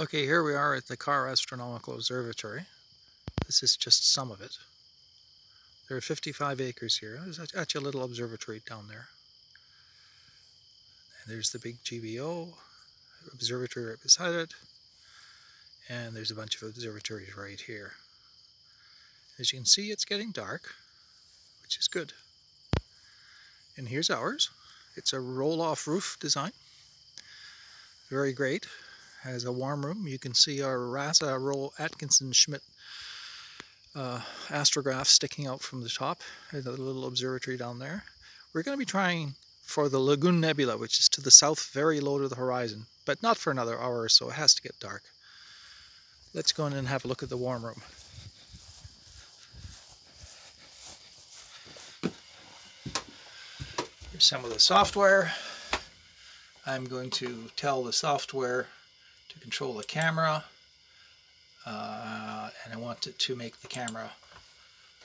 Okay, here we are at the Carr Astronomical Observatory. This is just some of it. There are 55 acres here. There's actually a little observatory down there. And there's the big GBO observatory right beside it. And there's a bunch of observatories right here. As you can see, it's getting dark, which is good. And here's ours. It's a roll-off roof design. Very great has a warm room. You can see our RASA Rowe Ackermann Schmidt uh, astrograph sticking out from the top. There's a little observatory down there. We're going to be trying for the Lagoon Nebula, which is to the south, very low to the horizon, but not for another hour or so. It has to get dark. Let's go in and have a look at the warm room. Here's some of the software. I'm going to tell the software to control the camera uh, and I want it to make the camera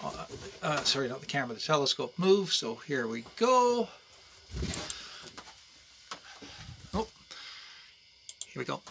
uh, uh, sorry not the camera the telescope move. So here we go. Oh here we go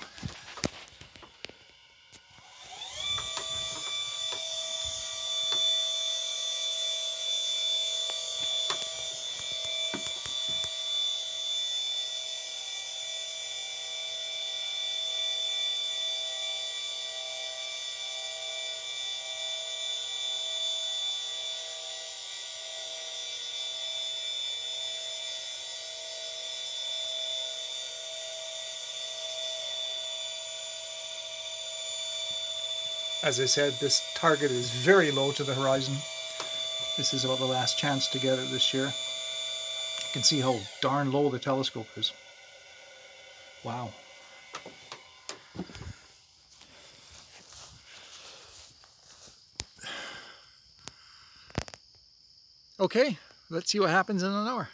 As I said, this target is very low to the horizon. This is about the last chance to get it this year. You can see how darn low the telescope is. Wow. Okay, let's see what happens in an hour.